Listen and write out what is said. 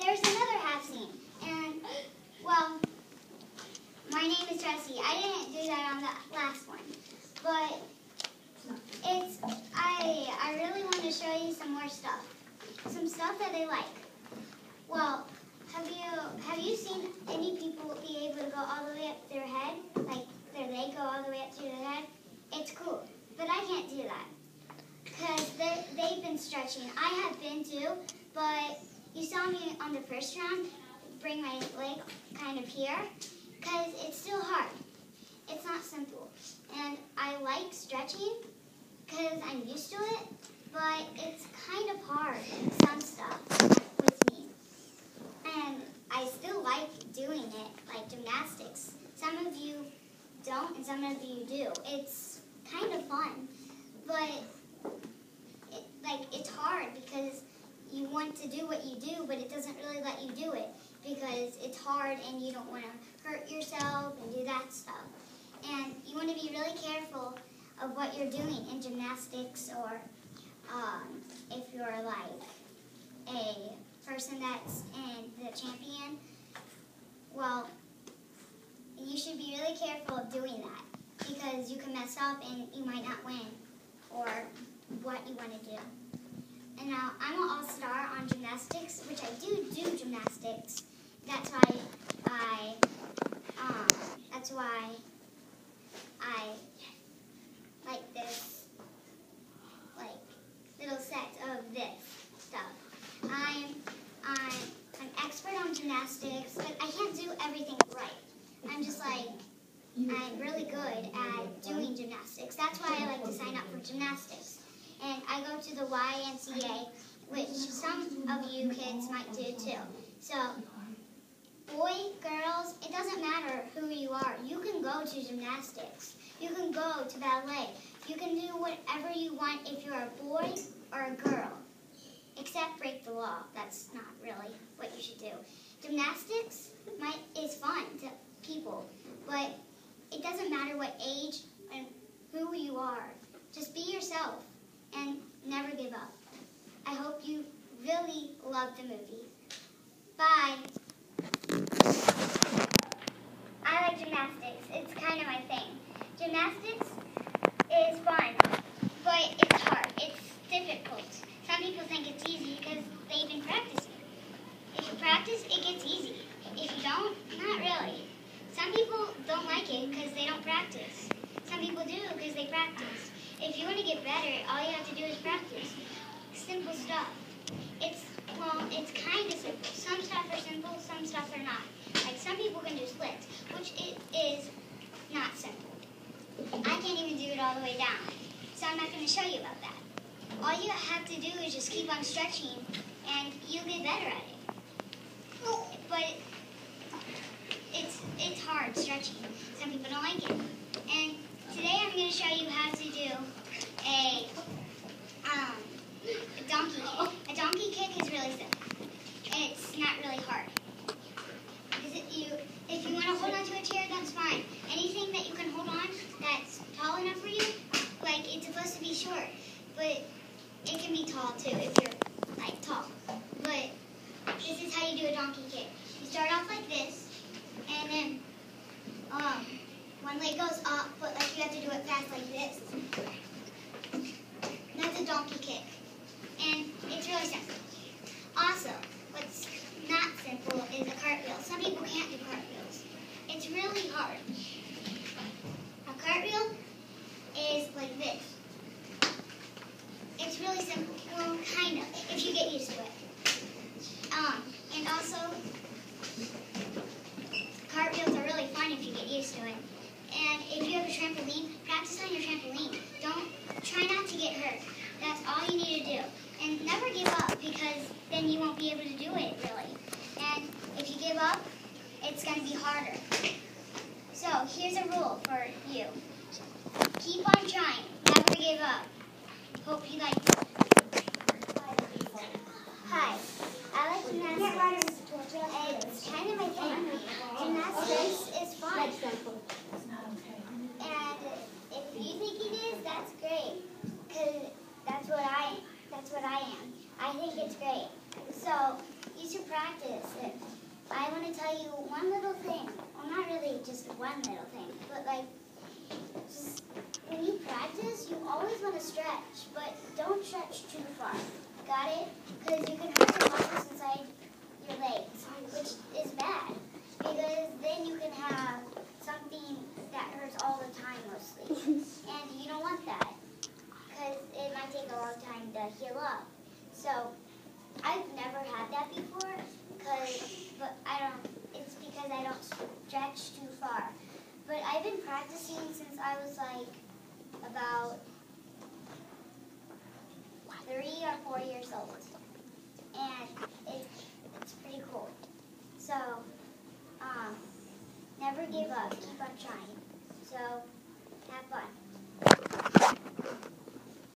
There's another half scene, and well, my name is Jessie. I didn't do that on the last one, but it's I I really want to show you some more stuff, some stuff that I like. Well, have you have you seen any people be able to go all the way up their head, like their leg go all the way up to their head? It's cool, but I can't do that because they, they've been stretching. I have been too, but you saw me on the first round bring my leg kind of here because it's still hard. It's not simple. And I like stretching because I'm used to it, but it's kind of hard some stuff with me. And I still like doing it, like gymnastics. Some of you don't and some of you do. It's kind of fun, but it, like it's hard because you want to do what you do, but it doesn't really let you do it because it's hard and you don't want to hurt yourself and do that stuff. And you want to be really careful of what you're doing in gymnastics or um, if you're like a person that's in the champion, well, you should be really careful of doing that because you can mess up and you might not win you want to do. And now I'm an all-star on gymnastics, which I do do gymnastics. That's why I, um, that's why I like this, like little set of this stuff. I'm, I'm, I'm expert on gymnastics, but I can't do everything right. I'm just like, I'm really good at doing gymnastics. That's why I like to sign up for gymnastics and I go to the YMCA, which some of you kids might do too. So, boy, girls, it doesn't matter who you are. You can go to gymnastics. You can go to ballet. You can do whatever you want if you're a boy or a girl. Except break the law. That's not really what you should do. Gymnastics might, is fun to people, but it doesn't matter what age and who you are. Just be yourself and never give up. I hope you really love the movie. Bye. I like gymnastics. It's kind of my thing. Gymnastics is fun, but it's hard. It's difficult. Some people think it's easy because they've been practicing. If you practice, it gets easy. If you don't, not really. Some people don't like it because they don't practice. Some people do because they practice. If you want to get better, all you have to do is practice. Simple stuff. It's, well, it's kind of simple. Some stuff are simple, some stuff are not. Like some people can do splits, which it is not simple. I can't even do it all the way down, so I'm not going to show you about that. All you have to do is just keep on stretching, and you'll get better at it. But it's, it's hard stretching. Some people don't like it. And today I'm going to show you how to do a, um, a donkey kick. A donkey kick is really simple. It's not really hard. Because if you, if you want to hold onto a chair, that's fine. Anything that you can hold on that's tall enough for you, like it's supposed to be short, but it can be tall too if you're like tall. But this is how you do a donkey kick. You start off like this, and then um, one leg goes up, but like you have to do it fast like this. That's a donkey kick. And it's really simple. Also, what's not simple is a cartwheel. Some people can't do cartwheels. It's really hard. A cartwheel is like this. It's really simple. Well, kind of, if you get used to it. Um, and also, cartwheels are really fun if you get used to it. And if you have a trampoline, practice on your trampoline. Don't try not to get hurt. That's all you need to do. And never give up because then you won't be able to do it really. And if you give up, it's going to be harder. So here's a rule for you. Keep on trying. Never give up. Hope you like it. Hi. I like gymnastics. It's kind of my thing. Gymnastics is fun. And if you think it is, that's great. Because that's what I that's what I am. I think it's great. So you should practice. And I want to tell you one little thing. Well, not really just one little thing, but like, just when you practice, you always want to stretch, but don't stretch too far. Got it? Because you can hurt your muscles inside your legs, which is bad. Because then you can have something that hurts all the time mostly. And you don't want that. Because it might take a long time to heal up. So I've never had that before, cause, but I don't, it's because I don't stretch too far. But I've been practicing since I was like about three or four years old. And it, it's pretty cool. So, um, never give up, keep on trying. So, have fun.